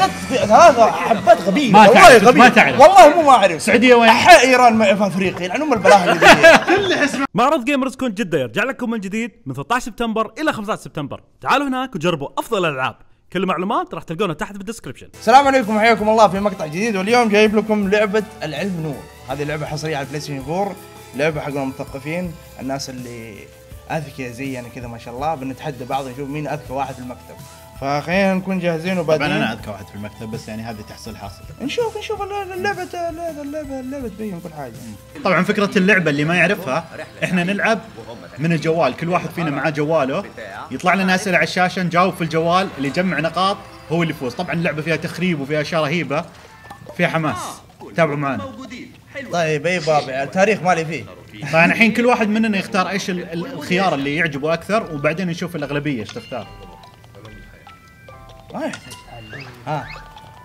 ثلاث ثلاثة حبات غبية ما والله تعرف، غبية ما تعرف. والله مو ما أعرف. السعوديه وين؟ أحياء إيران ما- في افريقيا لأن ام البلاهي اللي ذي. معرض Gamers Con جدة يرجع لكم من جديد من 13 سبتمبر إلى 15 سبتمبر. تعالوا هناك وجربوا أفضل الألعاب. كل المعلومات راح تلقونها تحت في ال description السلام عليكم وحياكم الله في مقطع جديد واليوم جايب لكم لعبة العلم نور. هذه لعبة حصرية على ال PlayStation 4 لعبة حق المثقفين. الناس اللي أذكياء زينا كذا ما شاء الله بنتحدى بعض نشوف مين أذكى واحد في المكتب. فخلينا نكون جاهزين طبعا وبعدين أنا اذكى واحد في المكتب بس يعني هذه تحصيل حاصل. نشوف نشوف اللعبة اللعبة اللعبة اللعبة تبين كل حاجة. طبعا فكرة اللعبة اللي ما يعرفها إحنا نلعب من الجوال. كل واحد فينا معاه جواله. يطلع لنا أسئلة على الشاشة نجاوب في الجوال. اللي يجمع نقاط هو اللي يفوز. طبعا اللعبة فيها تخريب وفيها أشياء رهيبة فيها حماس. تابعوا معنا. طيب أي بابا التاريخ مالي فيه. طبعا الحين كل واحد مننا يختار إيش ال- ال- الخيار اللي يعجبه أكثر وبعدين نشوف الأغلبية إيش تختار. ما يحتاج تعلم ها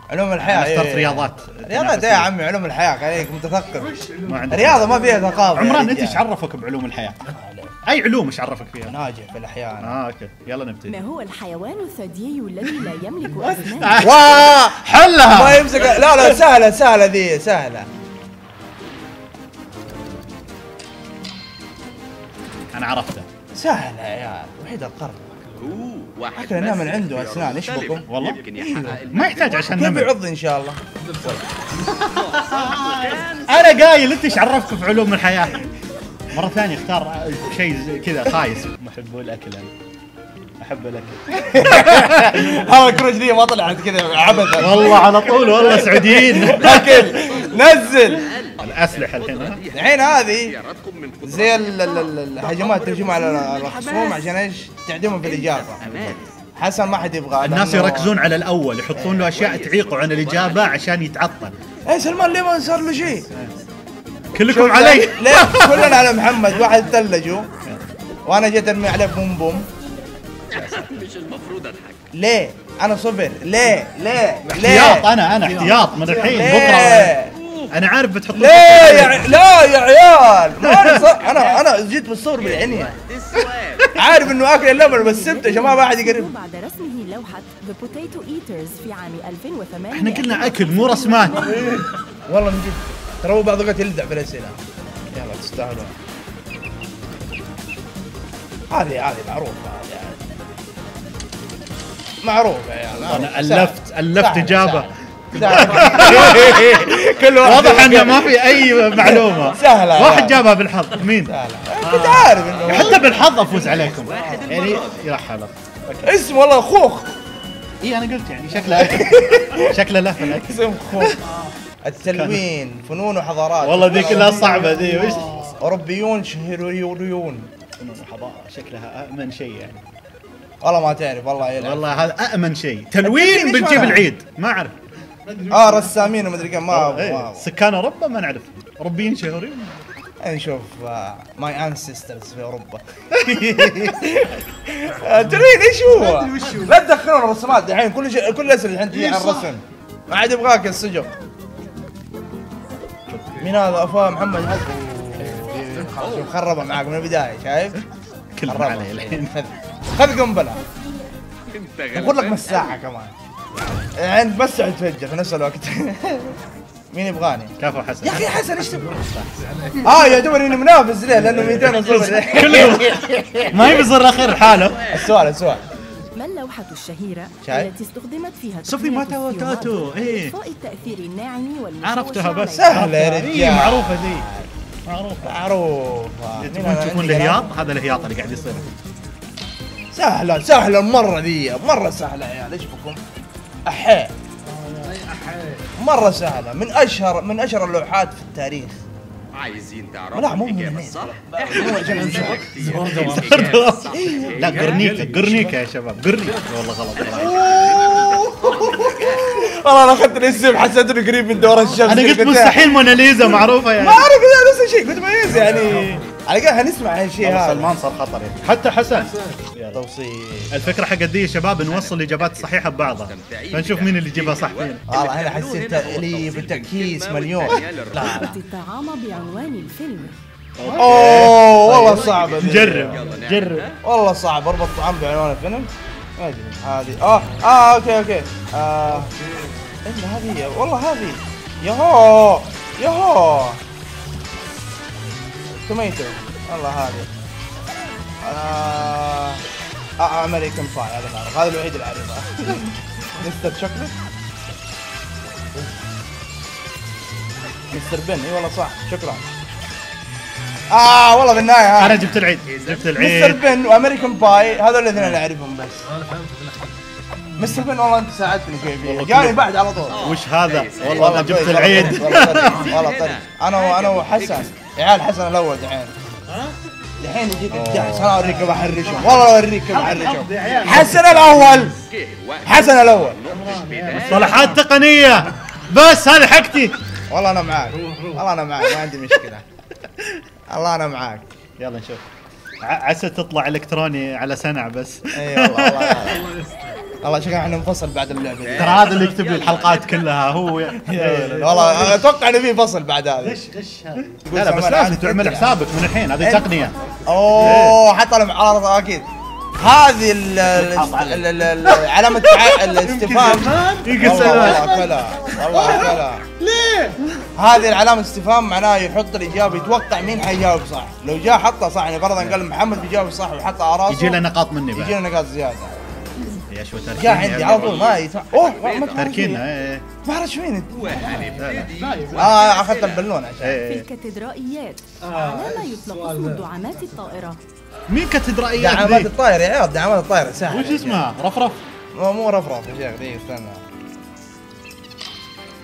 علوم الحياة أنا اخترت إيه. رياضات. رياضات إيه يا عمي علوم الحياة خليك متثقف رياضة ما فيها ثقافة يا عمران أنت رجال. إيش عرفك بعلوم الحياة؟ أي علوم إيش عرفك فيها؟ ناجح في الاحياء آه أوكي. يلا نبتدي. ما هو الحيوان الثديي الذي لا يملك أسنان؟ واه حلها! ما يمسك. لا لا سهلة سهلة ذي سهلة. أنا عرفته. سهلة يا وحيد القرن. واحد بس. من عنده أسنان، إيش مختلف. بكم؟ والله؟ يمكن يحقق ما يحتاج عشان كيف نمر يعض إن شاء الله. أنا قايل أنت إيش عرفك في علوم الحياة؟ مرة ثانية اختار شيء كذا خايس. محب الأكل أنا. أحب الاكل هذا الكروش دي ما طلعت كذا عبثا والله على طول والله سعوديين. اكل نزل. الأسلحة الحين ها؟ الحين هذه زي ال- ال- ال- الهجمات تهجم على الخصوم عشان إيش؟ تعدمهم في الإجابة. حسن ما حد يبغى. الناس يركزون على الأول يحطون له أشياء تعيقه عن الإجابة عشان يتعطل. إيه سلمان ليه ما صار له شيء؟ كلكم علي. ليه؟ ليه كلنا على محمد واحد ثلجوا وأنا جيت أرمي عليه بوم بوم. مش المفروض أضحك ليه؟ أنا صفر ليه؟ ليه؟ احتياط ليه؟ أنا أنا احتياط من الحين بكرة ليه؟ أنا عارف بتحط ليه يا لا يا عيال ما أنا أنا جيت بالصور السؤال عارف إنه أكل اللبن بس سبته عشان ما واحد يقرب بعد رسمه لوحة The Potato Eaters في عام 2008 إحنا قلنا أكل مو رسمات والله من جد ترى هو بعض الوقت يلدع في الأسئلة يلا تستاهلوا هذه هذه معروفة هذه. معروفة يا عيال أنا معروفة. الفت سهل. الفت اجابه. كل واحد واضح إنه ما في أي معلومة. سهلة. واحد جابها بالحظ. مين؟ كنت عارف إنه حتى بالحظ أفوز عليكم. يعني يا حلق اسم والله خوخ. إي أنا قلت يعني شكله شكله له اسم خوخ. التلوين فنون وحضارات. والله ذي كلها صعبه ذي وش؟ أوروبيون شهريون فنون وحضارة شكلها أمن شيء يعني. والله ما تعرف والله يلعب. والله هذا امن شيء. إيش بنجيب؟ العيد. ما أعرف. آه رسامين ومدري كم. ما إيه، ما- سكان أوروبا ما نعرف. أوروبيين شهورين نشوف ماي انسيسترز في أوروبا. آه، ترين إيش هو؟ لا تدخلون الرسومات دحين كل شيء كل الأسئلة الحين تجي على الرسم. ما عاد يبغاك السجق مين هذا؟ أفواه محمد مخربه معاك من البداية شايف؟ كلهم خربها. علي الحين. خذ قنبلة انت أقول لك مساحة كمان يعني تمسح تفجر في نفس الوقت مين يبغاني؟ كفو حسن يا أخي حسن إيش تبغى؟ آه يعتبر إني منافس ليه؟ لأنه 200 صفر كلهم ما يبي يصير الأخير لحاله السؤال السؤال ما اللوحة الشهيرة شايف؟ التي استخدمت فيها صفي ما تقنية تو- توتو، السيومات إيه. لإطفاء التأثير الناعم والمشوش عرفتها بس؟ سهلة يا إيه، رجال. معروفة ذي معروفة مين تبون الهياط؟ هذا الهياط اللي قاعد يصير سهلة سهلة مرة ذي مرة سهلة يا عيال إيش بكم؟ احيه مرة سهلة من أشهر من أشهر اللوحات في التاريخ. عايزين تعرفوا لا، مو من هي لا قرنيكا قرنيكا يا شباب قرنيكا والله غلط والله أنا أخذت الاسم حسيت انه قريب من دور الشمس أنا قلت مستحيل موناليزا معروفة ما يعني اعرف اذا نفس الشيء قلت مميز يعني. على الأقل هنسمع هالشيء هذا. سلمان صار خطر. يعني حتى حسن. توصيل. الفكرة حقت ذي يا شباب نوصل الاجابات الصحيحه ببعضها. فنشوف مين اللي يجيبها صح فينا والله أنا حسيت تأليف التركيز مليون. لا الطعام بعنوان الفيلم. أوه والله صعبة. جرب جرب. والله صعب. أربط طعام بعنوان الفيلم. ما أدري. هذه. آه آه okay okay. آه الا هذه هي. والله هذه. يهو يهو tomato والله هذه. آه آه American Pie هذا بعرف هذا الوحيد اللي أعرفه. Mister chocolate Mister Bean إي والله صح. شكرا. آه والله بالنهايه ها. أنا جبت العيد. جبت مستر العيد. Bean و American Pie هذول الاثنين اللي أعرفهم بس. مستر بن والله أنت ساعدتني كيف جاني. بعد على طول. وش هذا؟ والله أنا جبت طيب، العيد. والله طيب، والله طيب. أنا أنا وحسن. عيال حسن الأول دحين. دحين يجيك أنا أوريك كيف احرشهم والله أوريك كيف احرشهم حسن الأول. حسن الأول. مصطلحات تقنية. بس هذه حقتي. والله أنا معاك. والله أنا معاك. ما عندي مشكلة. الله أنا معاك. يلا نشوف. عسى تطلع إلكتروني على سنع بس. إي والله والله. والله شكلنا إحنا نفصل بعد اللعبة دي. ترى هذا اللي يكتب لي الحلقات كلها هو والله أتوقع إنه في فصل بعد هذا. لا لا بس لازم تعمل حسابك من الحين هذه تقنية. أوه حط لهم عارضه أكيد. هذه ال- ال- ال- ال- علامة الاستفهام. يقص والله والله كلا والله كلا ليه؟ هذه العلامة استفهام معناها يحط الإجابة يتوقع مين حيجاوب صح. لو جاء حطها صح يعني فرضا قال محمد بيجاوب صح وحطها على راسه يجي له نقاط مني يجي بعد. له نقاط زيادة. يا شو جاء تركينا عندي على طول ما يتوقع أوه تركينا إيه. ما اعرف مين انت وهنبتدي آه أخذت البالون عشان. في إيه. الكاتدرائيات على ما يطلق اسم دعامات الطائرة. مين كاتدرائيات دعامات ذي؟ الطائرة يا عيال دعامات الطائرة سهل وش اسمها؟ رفرف؟ مو مو رفرف يا شيخ دقيقة استنى.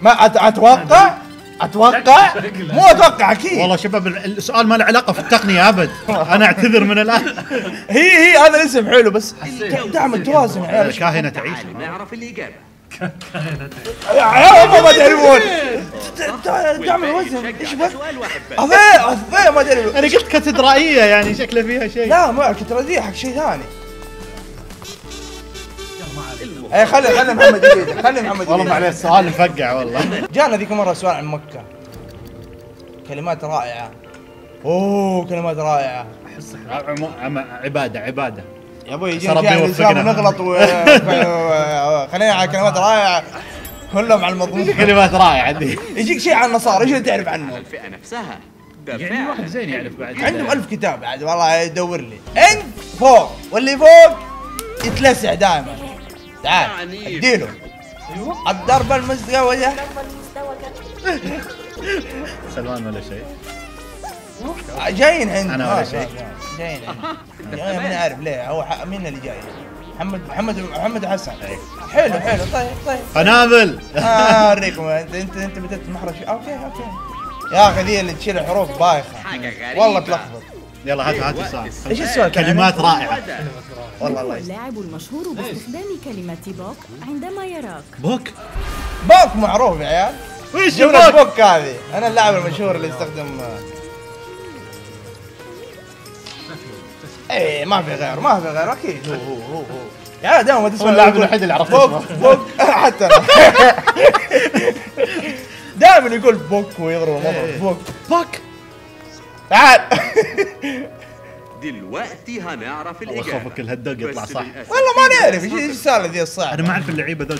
ما. أتوقع؟ أتوقع؟ مو أتوقع أكيد. والله شباب ال- السؤال ما له علاقة في التقنية أبد. أنا أعتذر من الآن. هي هي هذا الاسم حلو بس دعم التوازن يا عيال الكاهنه تعيش. تعال نعرف الإجابة يا عيال ما تعرفون دعم الوزن إيش بك؟ سؤال واحد بس. اضيع اضيع ما تعرف أنا قلت كاتدرائية يعني شكله فيها شيء. لا ما الكترادية حق شيء ثاني. اي خلي خلي محمد يجي خلي محمد والله معليش السؤال مفقع والله. جانا ذيك مرة سؤال عن مكة. كلمات رائعة. أوه كلمات رائعة. عم- عم- عبادة عبادة. يا أبوي يجينا و... خلينا على كلمات رائعة. كلهم على المضمون. كلمات رائعة دي. يجيك شيء عن النصارى إيش اللي تعرف عنه؟ الفئة نفسها. يعني واحد زين يعرف بعد. عندهم ألف كتاب عاد والله يدور لي. انت فوق واللي فوق يتلسع دائما. تعال يعني- أديله. الضربة المزدوجة سلمان ولا شيء؟ جايين عند أنا ولا آه، شيء. جايين عند جايين ماني عارف ليه. هو مين اللي جاي؟ محمد محمد محمد حسن. حلو حلو. طيب طيب. قنابل آه، أوريكم. أنت أنت أنت بدأت محرج. أوكي أوكي. يا أخي ذي اللي تشيل الحروف بايخة. والله تلخبط. يلا هات هات السؤال. إيش السؤال؟ كلمات؟ رائعة. والله الله اللاعب المشهور باستخدام كلمة بوك عندما يراك. بوك؟ بوك معروف يا عيال. وش بوك؟ بوك هذه. أنا اللاعب المشهور اللي يستخدم إيه ما في غيره ما في غيره أكيد. هو هو هو هو. يا دائما ما تسمع اللاعب الوحيد اللي عرفت بوك اسمه. بوك. حتى أنا. دائما يقول بوك ويضرب المضرب بوك. بوك؟ تعال. دلوقتي هنعرف والله الإجابة. خوفك الهدوق يطلع صح. والله ما نعرف إيش السالفه ذي الصعبه أنا ما أعرف اللعيبة ذول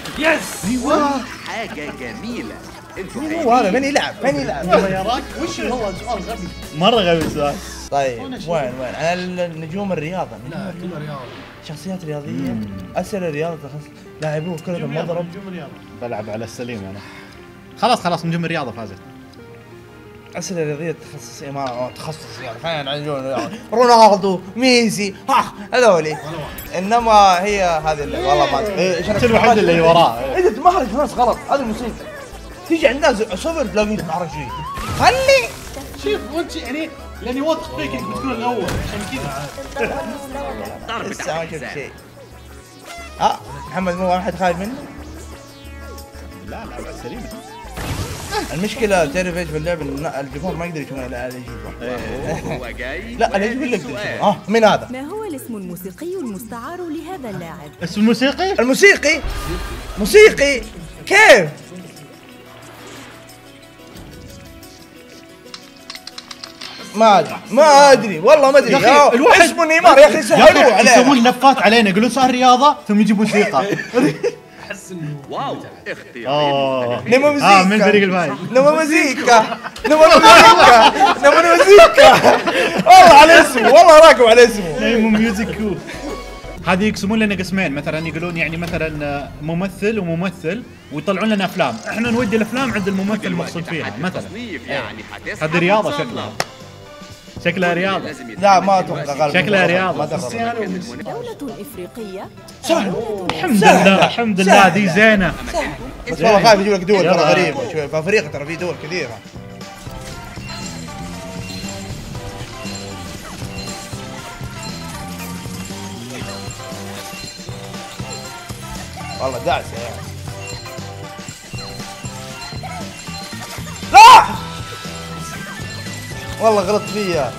حاجة جميلة. أنتوا هو هذا من يلعب من يلعب وش هو سؤال غبي مرة غبي السؤال. طيب وين وين؟ على النجوم الرياضة. نجوم الرياضه شخصيات رياضية. أسئلة رياضة لاعبوه كره المضرب بلعب على السليم أنا. خلاص خلاص نجوم الرياضة فازت. أسئلة رياضية تخصصيه ما تخصص يعني خلينا الرياضة. رونالدو ميسي ها هذولي إنما هي هذه اللعبه والله ما إيه، إيش انت الوحيد اللي وراه؟ انت تمهرج ناس غلط هذه المصيبه تيجي عند الناس صفر تلاقيه تمهرج شيء خلي. شوف وانت يعني لأني واثق فيك إنك بتكون الأول عشان كذا. لسه ما شفت. شيء. ها محمد مو واحد خايف منه؟ لا لا السليم المشكلة تعرف إيش إن الجمهور ما يقدر يشوفون الا اللي يجيبه هو جاي لا اللي يجيب اللي يقدر سؤال. يشوفه آه مين هذا؟ ما هو الاسم الموسيقي المستعار لهذا اللاعب؟ اسم الموسيقي؟ الموسيقي؟ موسيقي؟ كيف؟ ما أدري ما أدري والله ما أدري. يا الواحد- اسمه نيمار يا أخي سهلوا عليه يسوون لفات علينا يقولون صار رياضة ثم يجيبون موسيقى. واو. اختيار اوه نما مزيكا آه من الفريق الفايز. نما مزيكا. نما مزيكا. نما مزيكا. والله على اسمه والله راكب على اسمه. نيمو ميوزك هذه يقسمون لنا قسمين. مثلا يقولون يعني مثلا آه، ممثل وممثل ويطلعون لنا أفلام. إحنا نودي الأفلام عند الممثل المقصود فيها مثلا. يعني حتسحب هذه رياضة. شكلها. شكلها رياضة. لازم لا ما أتوقع شكلها رياضة. دولة إفريقية. سهل. الحمد. لله الحمد لله دي زينة. بس والله خايف يجيب لك دول ترى يلا. غريبة شوي. في افريقيا ترى في دول كثيرة. والله دعسه يعني. والله غلطت فيها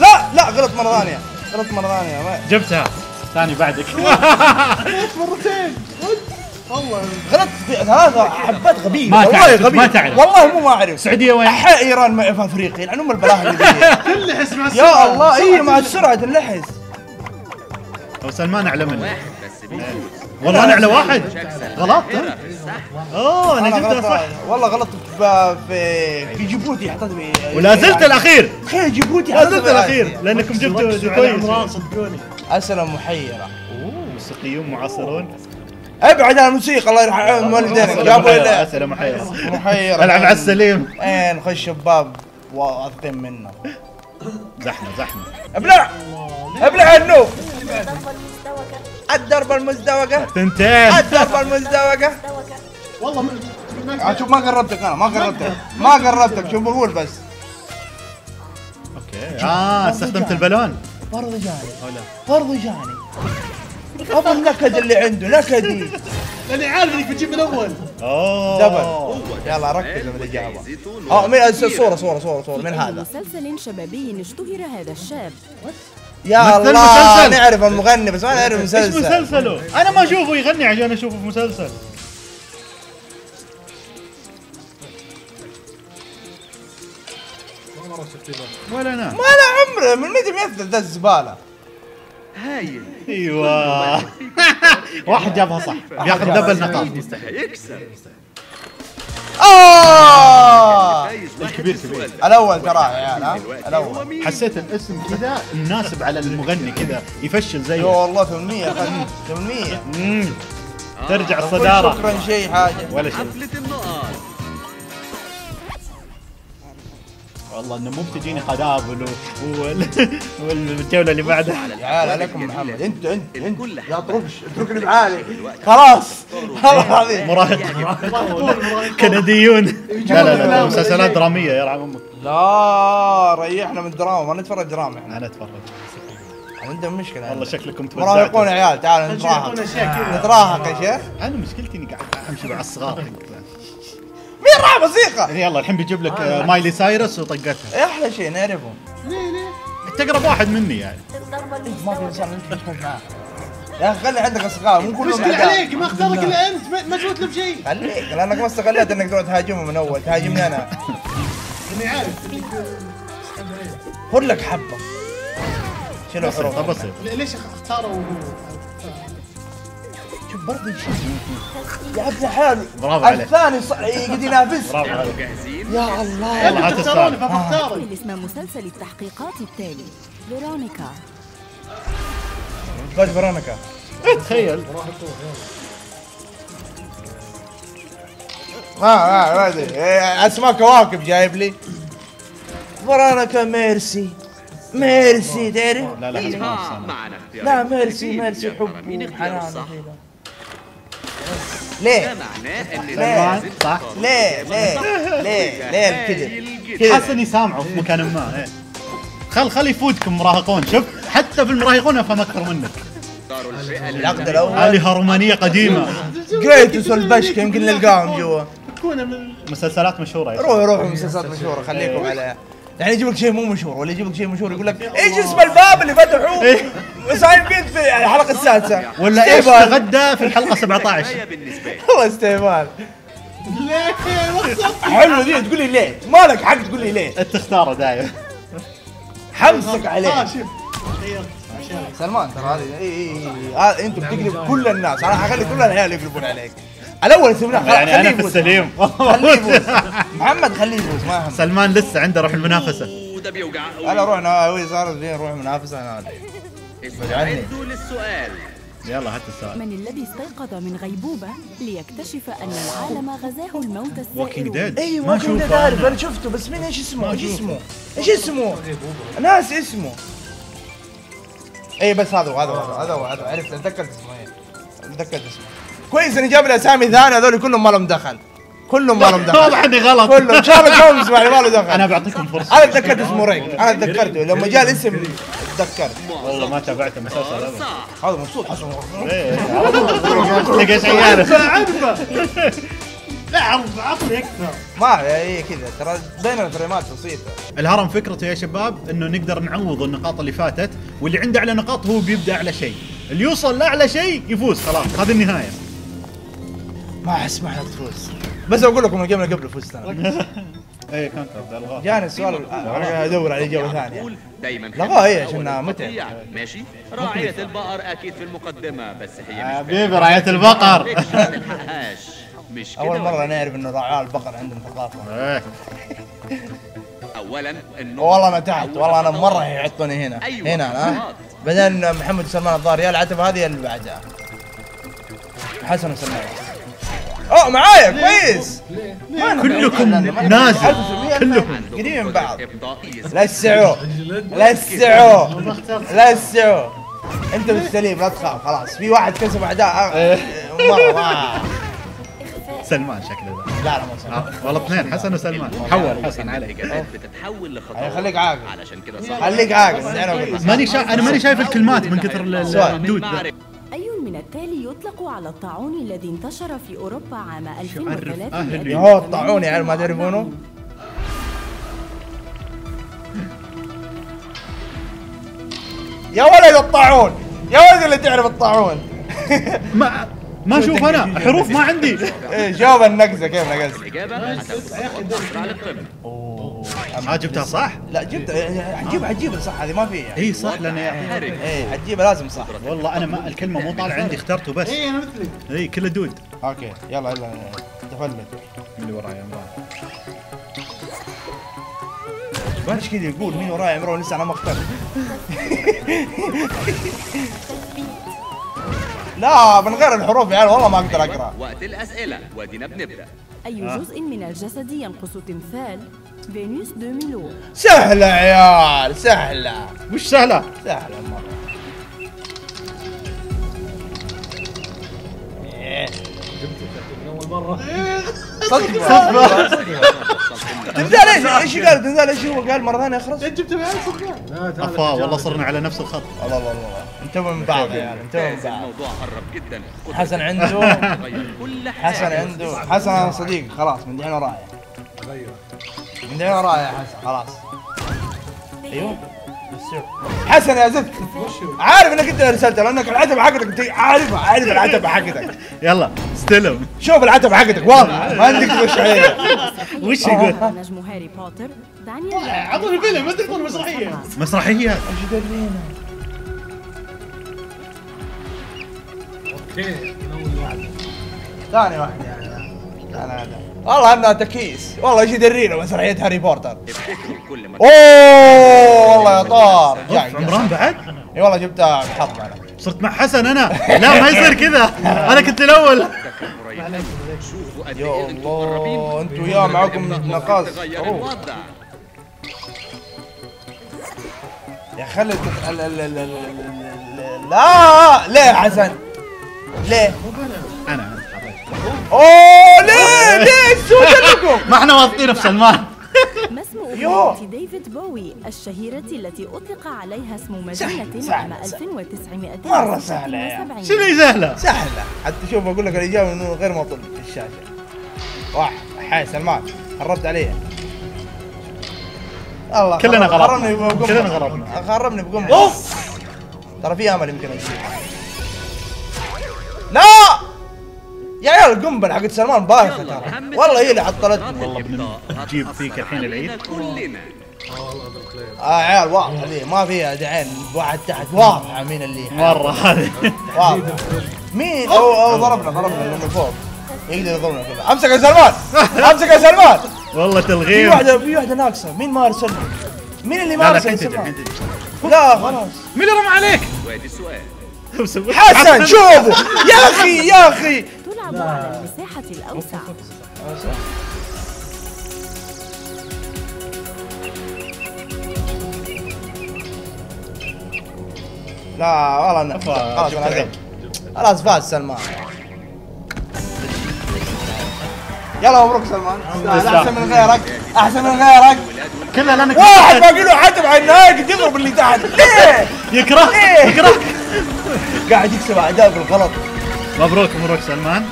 لا لا غلط مرة ثانية. غلط مرة ثانية. ما- جبتها. ثاني بعدك. مرتين. والله. غلطت في ثلاثة حبات غبية ما والله تعرف، غبية ما تعرف. والله مو ما أعرف. السعوديه وين؟ أحياء إيران معي في أفريقيا. لأن ام البلاهي اللي ذي. يا الله. اي مع السرعة اللحس. أو سلمان اعلى مني واحد بس والله أنا على واحد. غلط. السحب اوه أنا جبتها صح. والله غلطت في في جيبوتي حطيت ولا زلت الأخير. تخيل جيبوتي لا زلت الأخير. لأنكم جبتوا كويس. اسئلة محيرة أوه موسيقيون معاصرون. أبعد عن الموسيقى الله يرحم والدينك اسئله جابوا محيره لي اسئله محيره محيرة ألعب على السليم. إيه نخش شباب واثقين منه. زحمة زحمة. أبلع! أبلع النوب الضربة المزدوجة. ثنتين الضربة المزدوجة. والله شوف ما قربتك أنا ما قربتك. ما قربتك شوف بقول بس. okay. آه استخدمت البالون. برضه جاني. برضه جاني. أبو النكد اللي عنده نكدي. لأني عارف إنك بتجيب من أول. أوه. double. يلا ركز بالاجابه زيتون آه من. صوره صوره صوره صوره من هذا. مسلسل شبابي اشتهر هذا الشاب. يا مثل الله مسلسل. نعرف المغني بس ما نعرف إيش المسلسل. مسلسله؟ أنا ما أشوفه يغني عشان أشوفه في مسلسل. ولا أنا. ما له عمره من متى بيمثل ذا الزبالة؟ هايل أيوه. واحد جابها صح. بياخذ دبل نقاط. يكسب آه! الكبير ده. الأول ترى يا عيال الأول؟ حسيت الاسم كذا مناسب على المغني كذا يفشل زيه. والله 800 أخذت 800 مم. ترجع الصداره شكرا شيء حاجة. ولا شيء. والله إنه مو بتجيني قنابل والجولة اللي بعدها. يا عيال عليكم محمد. انت انت انت. طرفش اتركني بعالي. خلاص. والله العظيم مراهق. كنديون. لا لا لا مسلسلات درامية. يرحم أمك. لا ريحنا من الدراما. ما نتفرج دراما إحنا. أنا أتفرج. عندنا مشكلة. والله شكلكم مراهقون توزعتوا يا عيال تعالوا نتراهق نتراهق يا شيخ. أنا مشكلتي إني قاعد أمشي مع الصغار. مين راح موسيقى؟ يلا الحين بيجيب لك آه، مايلي سايرس وطقتها. أحلى شيء نعرفهم تقرب واحد مني يعني. ما في انسان انت يا أخي خلي عندك أصدقاء مو كلهم مشكلة. عليك ما أختارك إلا أنت ما- سويت له بشيء خليك لأنك ما استغليت إنك تروح تهاجمه من أول. تهاجمني أنا. اني عارف خذ لك حبة. الحروف. بسيط. ليش اختاروا؟ شوف برضه يا ابن الحلال برافو عليك. الثاني ص... قد ينافس. برافو عليك. جاهزين يا الله. والله فبختارك حمل اسم مسلسل التحقيقات التالي. فيرونيكا. كوتش فرونيكا تخيل. ما ما ما أدري. إيه، أسماء كواكب جايب لي. فرونيكا ميرسي. ميرسي تعرف؟ لا لا. معنا. اختيار لا ميرسي. ميرسي حب. وحنان ليه؟ ليه؟ صح. ليه؟ ليه. ليه؟ ليه؟ الكذب. حاسس اني سامعه في مكان ما إيه. خل خل يفوتكم مراهقون. شوف حتى في المراهقون أفهم أكثر منك. العقد الأول. هذه هرمانية قديمة. جريتوس والبشكه يمكن نلقاهم جوا. من مسلسلات مشهورة. يا روحوا روحوا مسلسلات مشهورة خليكم عليها يعني يجيب لك شيء مو مشهور ولا يجيب لك شيء مشهور يقول لك إيش اسم الباب اللي فتحوه؟ وسايب بيت في الحلقة السادسة. ولا إيش. تغدى في الحلقة 17 كفاية بالنسبة لي. والله استهبال ليه حلوة دي تقول لي ليه؟ مالك حق تقول لي ليه؟ أنت تختاره دايم. حمسك آه عليه. سلمان ترى هذه إي إي إي هذا انت بتقلب كل الناس. أنا حخلي كل العيال يقلبون عليك. الأول يسوون يعني أنا في السليم. خليه يفوز. محمد خليه يفوز ما يهم سلمان لسه عنده روح المنافسة. وده بيوجع هلا روح ناوي صارت فين نروح منافسه أنا استعدوا للسؤال. يلا هات السؤال. من الذي استيقظ من غيبوبة ليكتشف أن العالم غزاه الموت walking السائر dead أيوه ما كنت أشوفه عارف أنا. شفته بس مين؟ إيش اسمه؟ إيش اسمه؟ إيش اسمه؟ ناس اسمه. إي بس هذا هو هذا هو هذا هو هذا هو. عرفت تذكرت اسمه إيه تذكرت اسمه. كويس إني جاب لي أسامي ثانية هذول كلهم ما لهم دخل. كلهم ما لهم دخل. واضح اني غلط. كلهم. جوز يعني ما له دخل. أنا بعطيكم فرصة. أنا تذكرت اسمه ريك. أنا تذكرته لما جاء الاسم تذكرت والله ما تابعته مسلسل ابدا. صح هذا مبسوط حسن إيه، تلقى إيش عياله عرفه لا عرف عطني أكثر ما هي كذا. ترى بين الفريمات بسيطة. الهرم فكرته يا شباب إنه نقدر نعوض النقاط اللي فاتت واللي عنده أعلى نقاط هو بيبدأ أعلى شيء. اللي يوصل لأعلى شيء يفوز خلاص. هذه النهاية. ما احس ما حتفوز بس أقول لكم الجيم اللي قبله فزت أنا إيه كانت الغاء جاني السؤال أنا أدور على إجابة ثانية. أقول دايما لغوها هي عشان متعب. ماشي. راعية البقر أكيد في المقدمة بس هي مش حبيبي راعية البقر. مش كده. أول مرة ولا نعرف إنه رعاة البقر عندهم ثقافة. إيه. اولا إنه والله أنا تحت والله أنا مرة يحطوني هنا. أيوة. هنا ها؟ بعدين محمد وسلمان الظاهر يا العتبة هذه اللي بعدها. حسن وسلمان أوه معايا كويس. كلكم. نازل. 1900 كلكم. قريبين من بعض. إبطائي لسعوا لسعوا لسعوا أنت بالسليم لا تخاف خلاص. في واحد كسب أعداء مره ما سلمان شكله ذا لا لا ما سلمان آه، والله اثنين حسن وسلمان. حول حسن عليك. الإجابات بتتحول لخطوات خليك عاقل. علشان كده صح. خليك عاقل ماني شا... أنا ماني شايف الكلمات من كثر. الدود التالي يطلق على الطاعون الذي انتشر في أوروبا عام أهل 1300 هو الطاعون يعني ما تعرفونه يا ولد الطاعون يا ولد اللي تعرف الطاعون. ما ما أشوف أنا حروف ما عندي. إيه جاوب النقزة كيف نقزت؟ ما جبتها صح؟ لا جبت حتجيبها حتجيبها صح هذه ما في يعني. إي صح لأن إيه حتجيبها لازم صح. والله أنا ما الكلمة مو طالعة عندي اخترته بس. إي أنا مثلك. إي كله دود. okay يلا يلا تفلت اللي وراي عمران باش كذا يقول مين وراي عمران لسه أنا ما اخترت. لا من غير الحروف يعني والله ما أقدر أقرأ. وقت الأسئلة ودينا بنبدأ. أي جزء من الجسد ينقص تمثال؟ فينوس دو ميلو سهلة يا عيال سهلة. وش سهلة؟ سهلة مرة. اول مره صدفة صدفة تنزال إيش إيش قال؟ تنزال إيش هو قال مرة ثانية؟ اخرس إنت جبت معي صدقان افا والله صرنا على نفس الخط. الله الله الله انتبه من بعض يا عيال انتبه من بعض. الموضوع قرب جدا. حسن عنده. حسن عنده. حسن صديق خلاص من دحين ورايا. من يا حسن خلاص. أيوه. بس حسن يا زفت. عارف إنك أنت رسلته لأنك العتبة حقتك انت عارفها عارف العتبة حقتك. يلا استلم. شوف العتبة حقتك واضحه ما عندك تخش عليها. وش يقول؟ نجم هاري بوتر دانيال اعطوني فيلم ما تقول مسرحية. مسرحيات إيش درينا أوكي ثاني واحد يعني. لا لا لا. والله انها تكيس والله إيش يدرينا مسرحيه هاري بوتر ما أوه والله يا طار. جاي عمران بعد؟ إي والله جبتها بحظ أنا صرت مع حسن أنا؟ لا ما يصير كذا. أنا كنت الأول. يا الله أنتوا يا معكم نقاص يا خلي لا ليه حسن. ليه أنا. أوه ليه؟ ليه؟ السوء لكم ما إحنا واثقين في سلمان. ما اسم. أغنية ديفيد بوي الشهيرة التي أطلق عليها اسم مدينة عام سهل. 1976 مرة سهلة يا. شنو سهلة؟ سهلة. حتى شوف أقول لك الإجابة من غير ما اطل في الشاشة. واحد حي سلمان. قربت علي الله كلنا بقمة كلنا غلطنا. خربني بقمة أوف! ترى في آمل يمكن أجيب. لا! يا عيال القنبله حقت سلمان بايخة ترى. والله هي اللي عطلتني. والله بنجيب فيك الحين العيد. كلنا. آه عيال واضحه ذي ما فيها دعين واحد تحت. واضحه مين اللي مرة هذه. واضحه مين؟ أو أو ضربنا ضربنا لأنه فوق يقدر يضربنا كذا أمسك يا سلمان. أمسك يا سلمان. والله في تلغيم واحدة في واحدة ناقصة. مين ما أرسل مين اللي ما أرسل لا خلاص. مين اللي رمى عليك؟ وادي السؤال حسن شوفوا يا أخي يا أخي. تلعب على المساحة الأوسع لا والله أنا خلاص أنا. غلط. خلاص فاز سلمان يلا مبروك سلمان. أحسن من غيرك أحسن من غيرك كلها لانك واحد باقي له حتم على النهايه قد يضرب اللي تحت ليه؟ يكره؟ يكره قاعد يكسب اعداء بالغلط مبروك مبروك سلمان.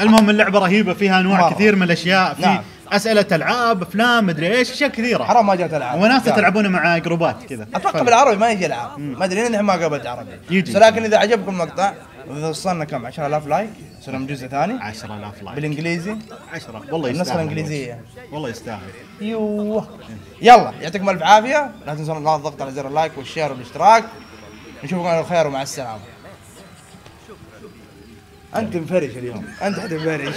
المهم اللعبة رهيبة فيها أنواع مرة. كثير من الأشياء. في نعم. أسئلة ألعاب أفلام مدري إيش أشياء كثيرة. حرام ما جات ألعاب. وناس لا. تلعبون مع جروبات كذا. أتوقع بالعربي ما يجي ألعاب. ما أدري الحين ما قابلت عربي. يجي. لكن إذا عجبكم المقطع وصلنا كم؟ 10000 like. يصير لنا جزء ثاني. 10000 like. بالإنجليزي. 10 والله يستاهل. النسخة الإنجليزية. والله يستاهل. يوه. يلا يعطيكم ألف عافية. لا تنسون الضغط على زر اللايك والشير والاشتراك. نشوفكم على خير ومع السلامة. أنت مفرش اليوم. أنت حتنفرش